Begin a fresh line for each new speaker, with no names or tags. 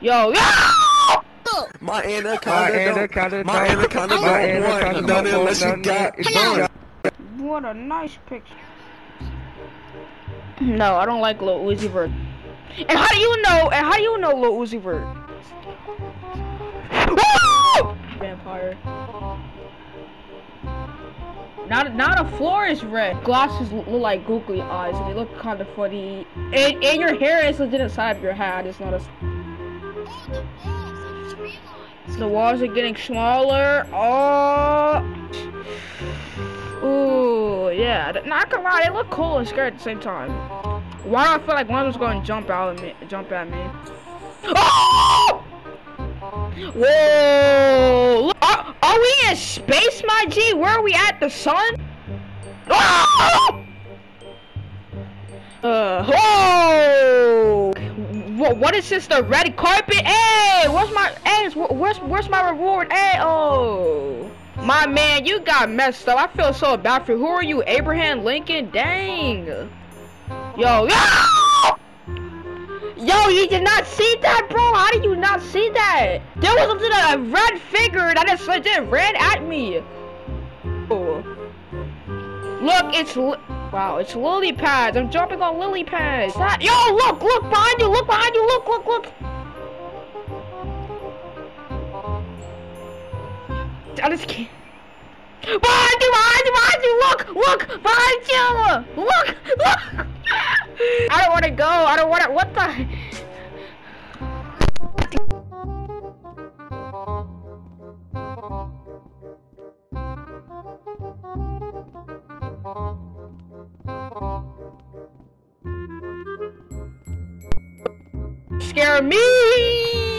Yo, yo!
My anaconda,
My
don't-
anaconda
my anaconda
my anaconda
none unless you got
none.
What a nice picture. No, I don't like Lil Uzi Vert. And how do you know? And how do you know Lil Uzi Vert? Vampire. Now, now the floor is red. Glasses look like googly eyes, and they look kind of funny. And, and your hair is legit inside of your hat. It's not a. The walls are getting smaller. Oh. Ooh, yeah. Not gonna lie, they look cool and scary at the same time. Why do I feel like one of them's going to jump out at me? Jump at me. Oh! Whoa! Look, Are, are we in space, my G? Where are we at? The sun? Oh! Uh, whoa! What, what is this? The red carpet? Hey, where's my? Hey, wh- where's where's my reward? Hey, oh, my man, you got messed up. I feel so bad for you. Who are you, Abraham Lincoln? Dang. Yo, yo! Yo, you did not see that, bro? How did you not see that? There was a red figure that just legit ran at me. Oh. Look, it's wow, it's lily pads. I'm jumping on lily pads. That yo, look, look behind you, look behind you, look, look, look. I just can't. Behind you, behind you, behind you, look, look, behind you, look, look. I don't want to go. I don't want Scare me!